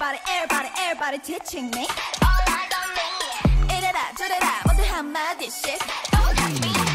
everybody everybody everybody teaching me 이래라 저래라 모두 한마디씩 Don't touch me